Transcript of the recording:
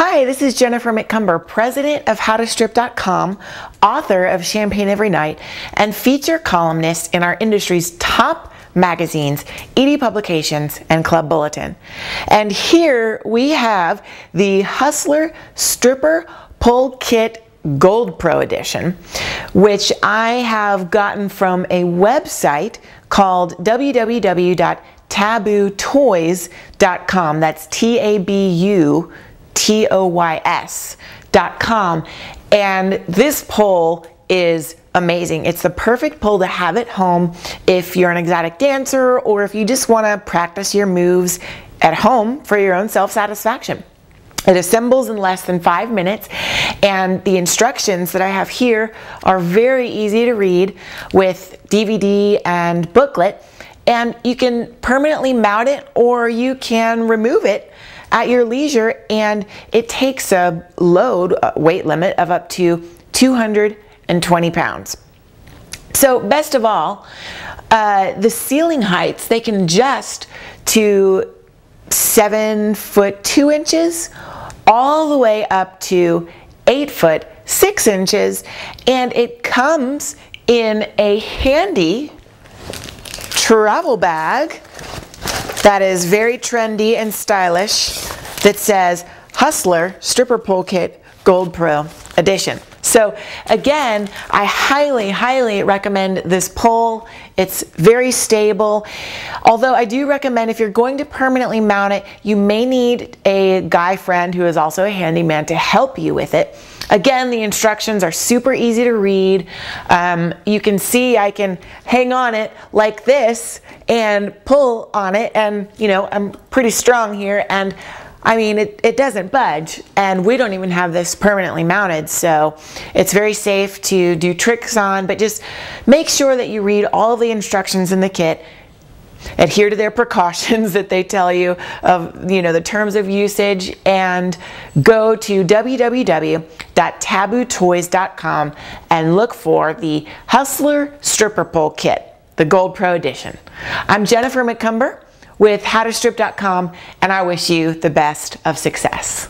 Hi, this is Jennifer McCumber, president of HowToStrip.com, author of Champagne Every Night, and feature columnist in our industry's top magazines, ED Publications, and Club Bulletin. And here we have the Hustler Stripper Pole Kit Gold Pro Edition, which I have gotten from a website called www.tabutoys.com. That's T A B U T O Y S.com. And this pole is amazing. It's the perfect pole to have at home if you're an exotic dancer or if you just want to practice your moves at home for your own self satisfaction. It assembles in less than five minutes, and the instructions that I have here are very easy to read with DVD and booklet. And you can permanently mount it or you can remove it at your leisure, and it takes a load, weight limit of up to 220 pounds. So, best of all, uh, the ceiling heights they can adjust to seven foot two inches all the way up to eight foot six inches and it comes in a handy travel bag that is very trendy and stylish that says Hustler Stripper Pole Kit Gold Pro Edition. So again, I highly, highly recommend this pole. It's very stable. Although I do recommend if you're going to permanently mount it, you may need a guy friend who is also a handyman to help you with it. Again, the instructions are super easy to read. Um, you can see I can hang on it like this and pull on it and you know, I'm pretty strong here and I mean, it, it doesn't budge, and we don't even have this permanently mounted, so it's very safe to do tricks on, but just make sure that you read all the instructions in the kit, adhere to their precautions that they tell you of, you know, the terms of usage, and go to www.tabutoys.com and look for the Hustler Stripper Pole Kit, the Gold Pro Edition. I'm Jennifer McCumber with howtostrip.com, and I wish you the best of success.